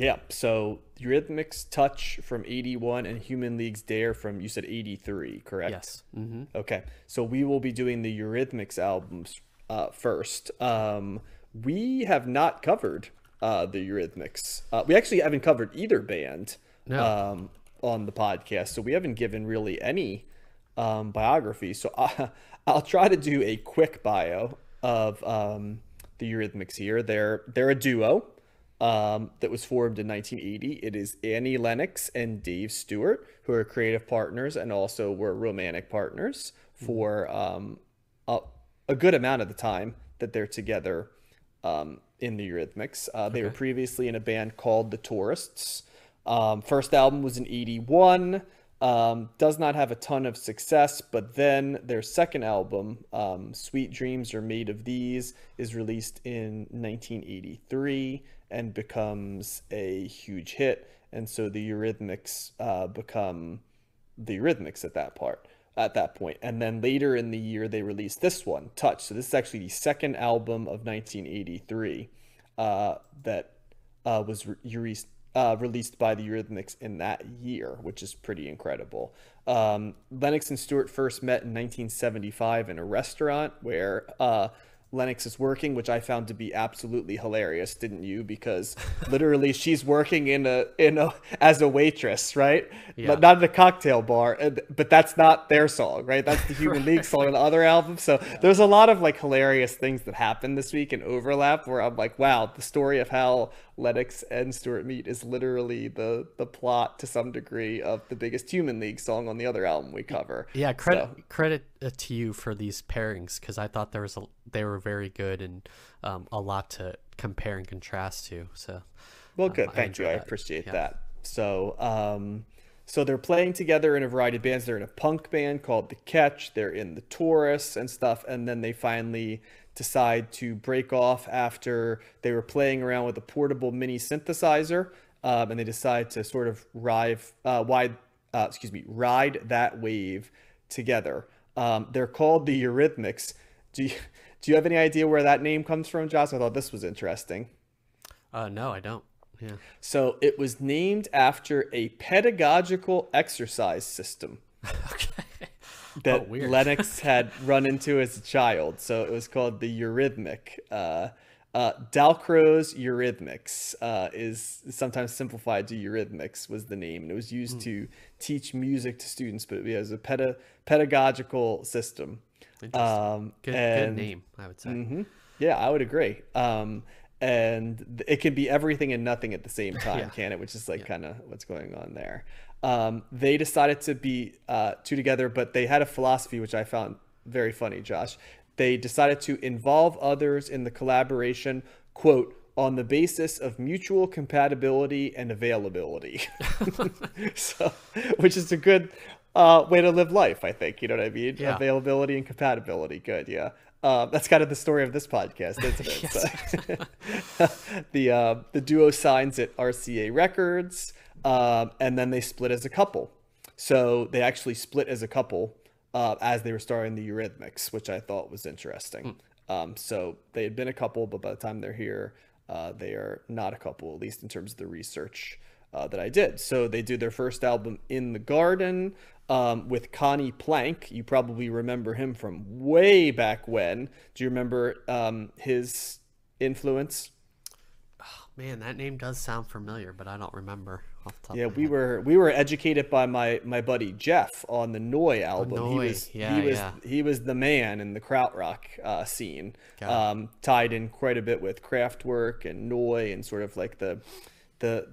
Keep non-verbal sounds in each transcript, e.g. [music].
Yeah. So Eurythmics Touch from 81 and Human League's Dare from, you said 83, correct? Yes. Mm-hmm. Okay. So we will be doing the Eurythmics albums uh, first. Um, we have not covered uh, the Eurythmics. Uh, we actually haven't covered either band No. um, on the podcast. So we haven't given really any um, biography. So [laughs] I, I'll try to do a quick bio of um, the Eurythmics here. They're, they're a duo um, that was formed in 1980. It is Annie Lennox and Dave Stewart, who are creative partners and also were romantic partners for um, a, a good amount of the time that they're together um, in the Eurythmics. Uh, they were previously in a band called The Tourists. Um, first album was in 81. Um, does not have a ton of success, but then their second album, um, Sweet Dreams Are Made of These, is released in 1983 and becomes a huge hit. And so the Eurythmics uh, become the Eurythmics at that part at that point. And then later in the year they released this one, Touch. So this is actually the second album of 1983 uh, that uh, was re- uh, released by the Eurythmics in that year, which is pretty incredible. Um, Lennox and Stewart first met in 1975 in a restaurant where uh, Lennox is working, which I found to be absolutely hilarious, didn't you? Because [laughs] literally she's working in a in a as a waitress, right? Yeah. But not at a cocktail bar. and- But that's not their song, right? That's the [laughs] Human League song on the other album. So there's a lot of like hilarious things that happen this week in overlap where I'm like, wow, the story of how Lennox and Stewart meet is literally the the plot to some degree of the biggest Human League song on the other album we cover. Yeah, credit So- credit uh, to you for these pairings because I thought there was a they were very good and um, a lot to compare and contrast to. So Well, Um, good. I Thank you. enjoy I appreciate Yeah. that. So, um, so they're playing together in a variety of bands. They're in a punk band called The Catch. They're in the Tourists and stuff. And then they finally decide to break off after they were playing around with a portable mini synthesizer. Um, and they decide to sort of ride, uh, wide, uh, excuse me, ride that wave together. Um, they're called the Eurythmics. Do you, [laughs] do you have any idea where that name comes from, Josh? I thought this was interesting. uh, no, I don't. Yeah. So it was named after a pedagogical exercise system [laughs] okay. [laughs] that Oh. Lennox had run into as a child. So it was called the Eurythmic. Uh, uh, Dalcroze Eurythmics uh, is sometimes simplified to Eurythmics was the name, and it was used to teach music to students, but it was a peda- pedagogical system. Interesting. Um, Good, and- good name, I would say. hmm Yeah, I would agree. Um, and it can be everything and nothing at the same [laughs] time, Yeah. can it? Which is like kind of what's going on there. Um, they decided to be uh, two together, but they had a philosophy which I found very funny, Josh. They decided to involve others in the collaboration, quote, on the basis of mutual compatibility and availability. [laughs] so, which is a good uh, way to live life, I think. You know what I mean? Yeah. Availability and compatibility. Good, yeah. Uh, that's kind of the story of this podcast, isn't it? [laughs] So- [laughs] the uh, the duo signs at RCA Records, um, and then they split as a couple. So they actually split as a couple uh, as they were starting the Eurythmics, which I thought was interesting. Um, so they had been a couple, but by the time they're here, uh, they are not a couple, at least in terms of the research uh, that I did. So they do their first album, In the Garden, um, with Conny Plank. You probably remember him from way back when. Do you remember um, his influence? Man, that name does sound familiar, but I don't remember off the top Yeah, of we head. were we were educated by my my buddy Jeff on the Neu! album. he Neu!, was yeah, he was yeah. he was the man in the krautrock uh, scene. Um, tied in quite a bit with Kraftwerk and Neu! and sort of like the the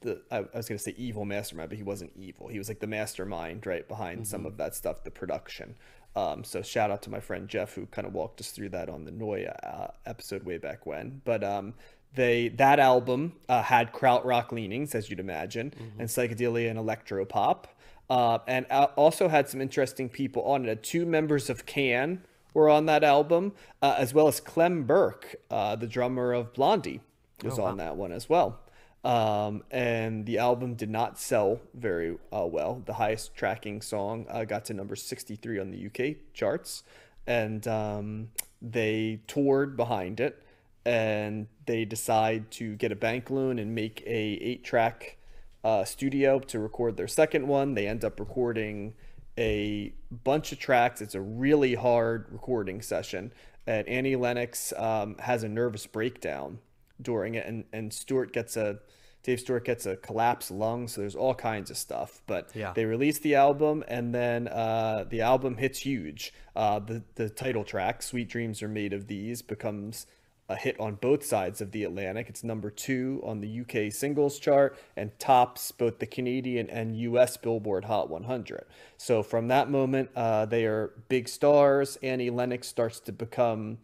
the I, I was gonna say evil mastermind, but he wasn't evil. He was like the mastermind right behind some Mm-hmm. of that stuff, the production. Um, so shout out to my friend Jeff who kind of walked us through that on the Neu! uh, episode way back when. But um, they that album uh, had krautrock leanings, as you'd imagine, and psychedelia and electropop, uh, and uh, also had some interesting people on it. Two members of Can were on that album, uh, as well as Clem Burke, uh, the drummer of Blondie, was on that one as well. Um, and the album did not sell very uh, well. The highest tracking song uh, got to number 63 on the UK charts, and um, they toured behind it. And they decide to get a bank loan and make a eight track uh, studio to record their second one. They end up recording a bunch of tracks. It's a really hard recording session, and Annie Lennox um, has a nervous breakdown during it, and and Stewart gets a Dave Stewart gets a collapsed lung, so there's all kinds of stuff. But Yeah. they release the album, and then uh, the album hits huge. Uh, the the title track, "Sweet Dreams Are Made of These," becomes a hit on both sides of the Atlantic. It's number two on the UK singles chart and tops both the Canadian and US Billboard Hot 100. So from that moment, uh, they are big stars. Annie Lennox starts to become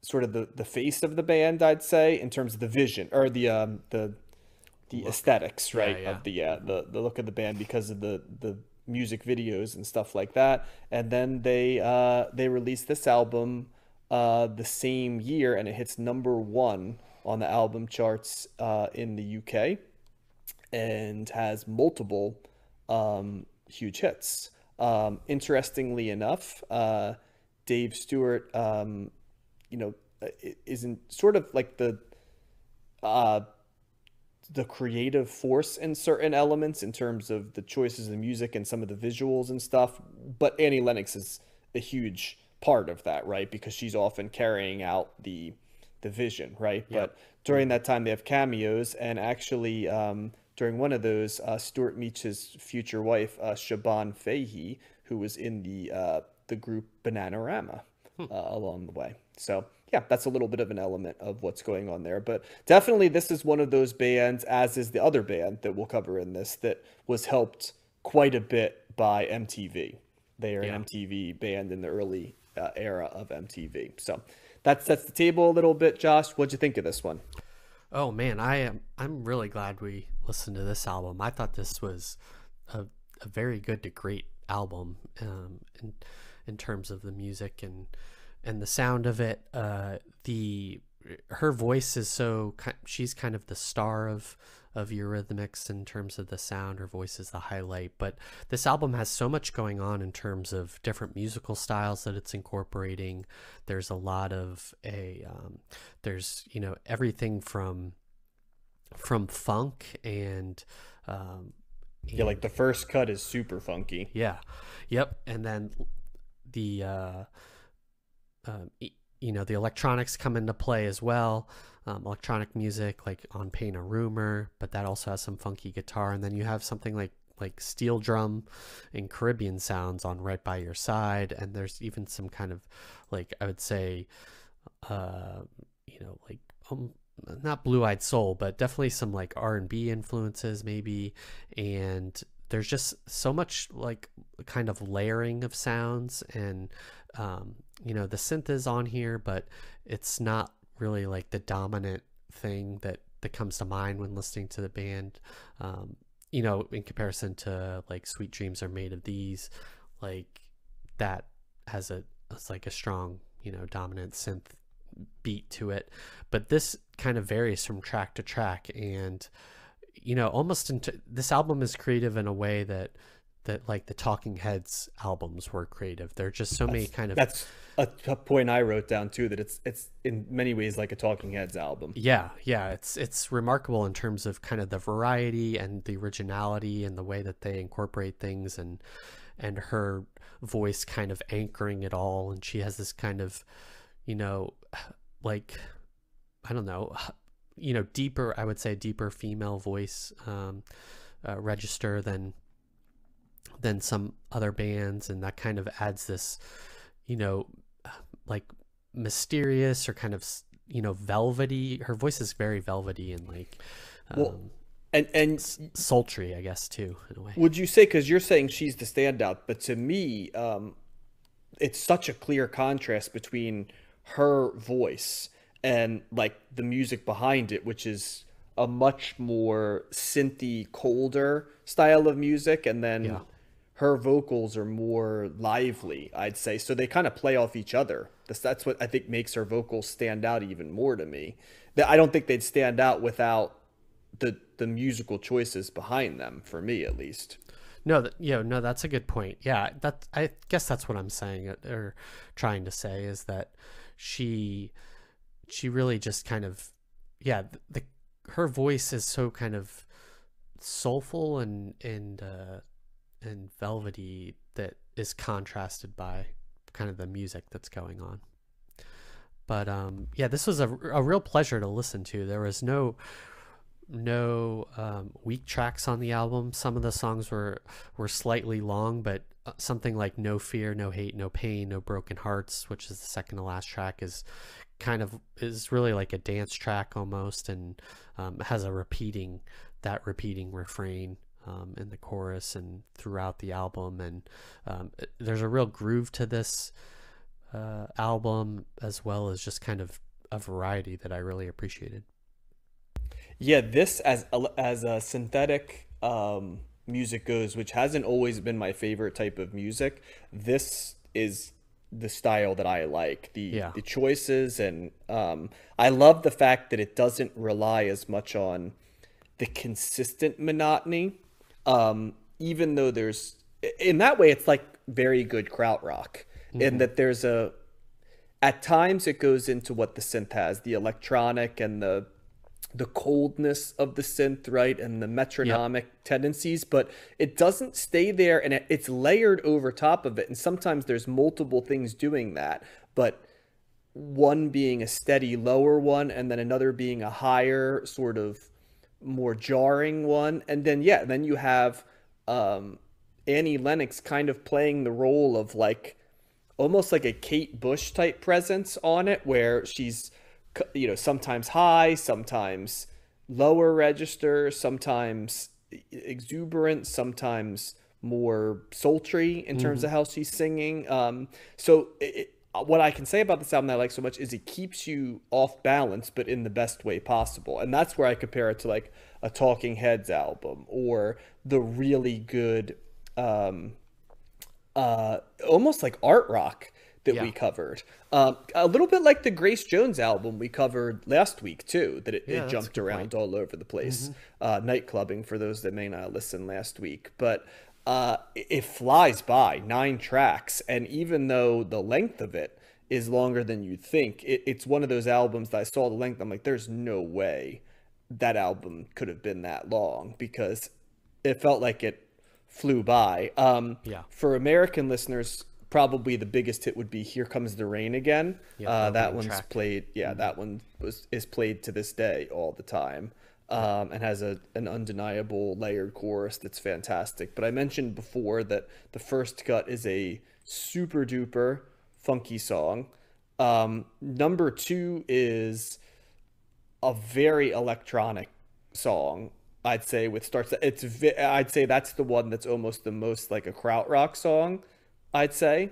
sort of the, the face of the band, I'd say, in terms of the vision or the um, the the aesthetics, right, yeah. of the uh, the the look of the band because of the the music videos and stuff like that. And then they uh, they released this album uh, the same year, and it hits number one on the album charts uh, in the UK, and has multiple um, huge hits. Um, interestingly enough, uh, Dave Stewart, um, you know, isn't sort of like the uh, the creative force in certain elements in terms of the choices of music and some of the visuals and stuff. But Annie Lennox is a huge part of that, right? Because she's often carrying out the the vision, right? But during that time, they have cameos, and actually, um, during one of those, uh, Stewart meets his future wife, uh, Siobhan Fahey, who was in the uh, the group Bananarama uh, along the way. So yeah, that's a little bit of an element of what's going on there. But definitely, this is one of those bands, as is the other band that we'll cover in this, that was helped quite a bit by MTV. They are Yeah. an MTV band in the early uh, era of MTV. So that sets the table a little bit. Josh, what'd you think of this one? Oh man, I am I'm really glad we listened to this album. I thought this was a, a very good to great album um, in in terms of the music and and the sound of it. Uh, the her voice is so she's kind of the star of of Eurythmics in terms of the sound. or voice is the highlight, but this album has so much going on in terms of different musical styles that it's incorporating. There's a lot of a um, there's you know everything from from funk and um, Yeah, like the first cut is super funky. yeah, yep, and then the uh, um, you know the electronics come into play as well. Um, electronic music like on Paint a Rumor, but that also has some funky guitar, and then you have something like like steel drum and Caribbean sounds on Right by Your Side, and there's even some kind of like I would say, uh, you know, like um, not Blue Eyed Soul, but definitely some like R and B influences maybe, and there's just so much like kind of layering of sounds. And um, you know the synth is on here but it's not really like the dominant thing that that comes to mind when listening to the band. Um, you know in comparison to like sweet dreams are made of these like that has a it's like a strong you know dominant synth beat to it. But this kind of varies from track to track and you know almost into this album is creative in a way that that like the talking heads albums were creative there're just so many kind of That's a, a point I wrote down too. That it's it's in many ways like a Talking Heads album. yeah yeah it's it's remarkable in terms of kind of the variety and the originality and the way that they incorporate things and and her voice kind of anchoring it all and she has this kind of you know like i don't know you know deeper i would say deeper female voice um uh, register than than some other bands and that kind of adds this you know like mysterious or kind of you know velvety her voice is very velvety and like um, Well, And and sultry i guess too in a way would you say because you're saying she's the standout, but to me, um, it's such a clear contrast between her voice and like the music behind it, which is a much more synthy, colder style of music, and then Yeah. Her vocals are more lively, I'd say. So they kind of play off each other. That's that's what I think makes her vocals stand out even more to me. That I don't think they'd stand out without the the musical choices behind them, for me at least. No, that, yeah, no, that's a good point. Yeah, that I guess that's what I'm saying uh, or trying to say is that she she really just kind of yeah the, the her voice is so kind of soulful and and uh and velvety that is contrasted by kind of the music that's going on. But um yeah this was a, a real pleasure to listen to. There was no no um, weak tracks on the album. Some of the songs were were slightly long but uh, something like no fear no hate no pain no broken hearts which is the second to last track is kind of is really like a dance track almost and um, has a repeating that repeating refrain um, in the chorus and throughout the album and um, there's a real groove to this uh, album as well as just kind of a variety that I really appreciated. Yeah, this as a, as a synthetic um, music goes, which hasn't always been my favorite type of music. This is the style that I like. The Yeah. the choices and um, I love the fact that it doesn't rely as much on the consistent monotony. Um, even though there's in that way, it's like very good krautrock, in that there's a at times it goes into what the synth has, the electronic and the the coldness of the synth, right, and the metronomic tendencies, but it doesn't stay there and it, it's layered over top of it. And sometimes there's multiple things doing that, but one being a steady lower one and then another being a higher sort of more jarring one. And then yeah then you have um annie lennox kind of playing the role of like almost like a kate bush type presence on it where she's you know sometimes high sometimes lower register sometimes exuberant sometimes more sultry in terms of how she's singing. Um so it, what I can say about this album that I like so much is it keeps you off balance, but in the best way possible. And that's where I compare it to like a Talking Heads album or the really good, um, uh, almost like art rock that we covered. Um, a little bit like the Grace Jones album we covered last week too, that it, Yeah, it jumped around point. all over the place. Uh, night clubbing for those that may not listen last week, but uh, it flies by nine tracks, and even though the length of it is longer than you'd think, it, it's one of those albums that I saw the length. I'm like, there's no way that album could have been that long because it felt like it flew by. Um, Yeah. For American listeners, probably the biggest hit would be "Here Comes the Rain" again. Yeah, uh, that one's track. played. Yeah, that one was is played to this day all the time, um, and has a an undeniable layered chorus that's fantastic. But I mentioned before that the first cut is a super duper funky song. Um, number two is a very electronic song. I'd say with starts. It's vi- I'd say that's the one that's almost the most like a krautrock song. I'd say.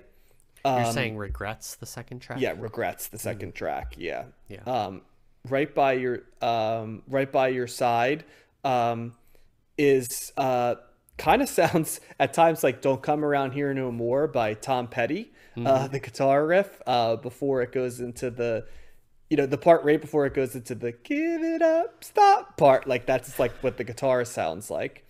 You're saying regrets the second track? Um, Yeah, regrets the second track. Yeah. Yeah. Um, right by your um, right by your side um, is uh, kind of [laughs] sounds at times like "Don't Come Around Here No More" by Tom Petty. Uh, the guitar riff uh, before it goes into the you know the part right before it goes into the "Give It Up, Stop" part. Like that's like what the guitar sounds like.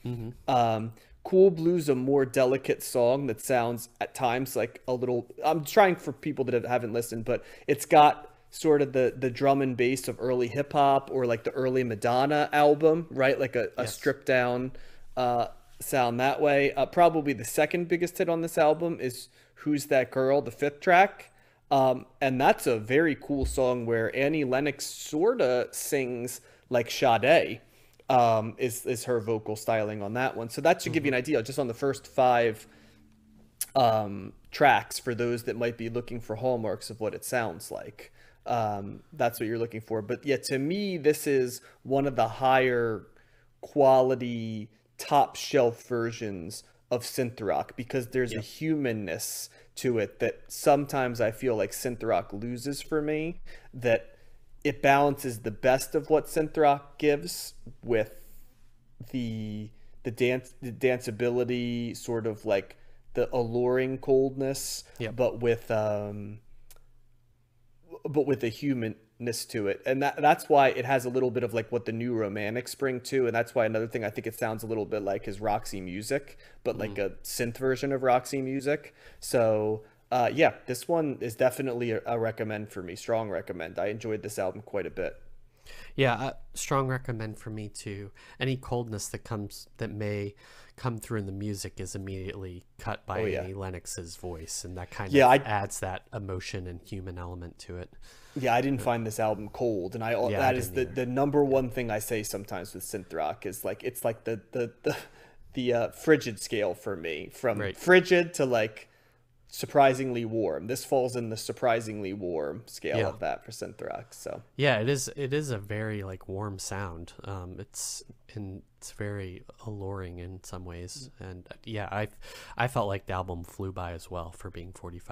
Um, Cool Blues, a more delicate song that sounds at times like a little. I'm trying for people that haven't listened, but it's got sort of the the drum and bass of early hip hop or like the early Madonna album, right? Like a, a stripped down uh, sound that way. Uh, probably the second biggest hit on this album is "Who's That Girl," the fifth track. Um, and that's a very cool song where Annie Lennox sort of sings like Sade um, is is her vocal styling on that one. So that should give you an idea just on the first five um, tracks for those that might be looking for hallmarks of what it sounds like. Um, that's what you're looking for. But yeah, to me, this is one of the higher quality, top shelf versions of synth rock because there's a humanness to it that sometimes I feel like synth rock loses for me. That it balances the best of what synth rock gives with the the dance the danceability sort of like the alluring coldness Yep. but with um but with a humanness to it and that that's why it has a little bit of like what the new romantics bring to and that's why another thing i think it sounds a little bit like is roxy music but like a synth version of roxy music so uh, yeah, this one is definitely a, a recommend for me. Strong recommend. I enjoyed this album quite a bit. Yeah, uh, strong recommend for me too. Any coldness that comes that may come through in the music is immediately cut by Oh, yeah. Lennox's voice, and that kind Yeah, of I- adds that emotion and human element to it. Yeah, I didn't find this album cold, and I Yeah, I that is the, the number one thing I say sometimes with synth rock is like it's like the the the the uh, frigid scale for me from Right. frigid to like surprisingly warm. This falls in the surprisingly warm scale Yeah. of that for synth rock. So Yeah, it is. It is a very like warm sound. Um, it's and it's very alluring in some ways. And yeah, I I felt like the album flew by as well for being 45